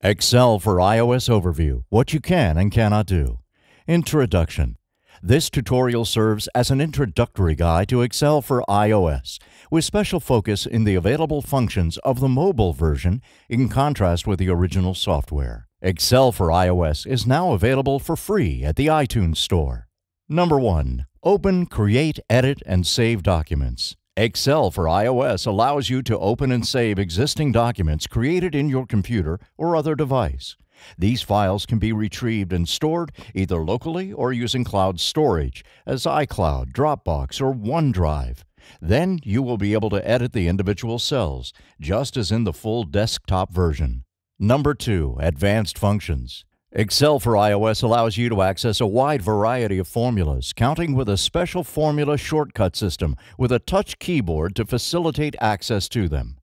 Excel for iOS Overview What you can and cannot do. Introduction This tutorial serves as an introductory guide to Excel for iOS, with special focus in the available functions of the mobile version in contrast with the original software. Excel for iOS is now available for free at the iTunes Store. Number 1. Open, create, edit, and save documents. Excel for iOS allows you to open and save existing documents created in your computer or other device. These files can be retrieved and stored either locally or using cloud storage, as iCloud, Dropbox, or OneDrive. Then you will be able to edit the individual cells, just as in the full desktop version. Number 2. Advanced Functions. Excel for iOS allows you to access a wide variety of formulas, counting with a special formula shortcut system with a touch keyboard to facilitate access to them.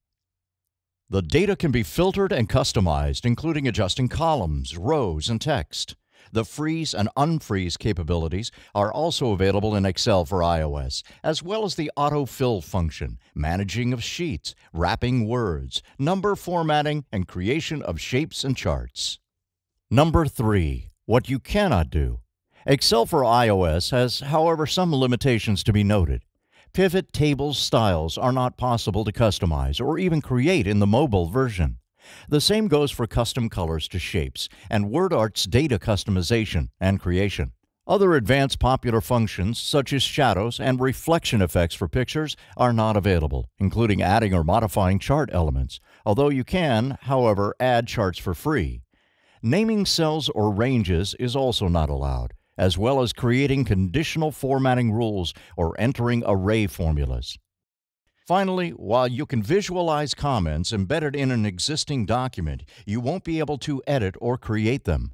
The data can be filtered and customized, including adjusting columns, rows, and text. The freeze and unfreeze capabilities are also available in Excel for iOS, as well as the autofill function, managing of sheets, wrapping words, number formatting, and creation of shapes and charts. Number 3. What you cannot do. Excel for iOS has, however, some limitations to be noted. Pivot table styles are not possible to customize or even create in the mobile version. The same goes for custom colors to shapes and WordArt's data customization and creation. Other advanced popular functions, such as shadows and reflection effects for pictures, are not available, including adding or modifying chart elements, although you can, however, add charts for free. Naming cells or ranges is also not allowed, as well as creating conditional formatting rules or entering array formulas. Finally, while you can visualize comments embedded in an existing document, you won't be able to edit or create them.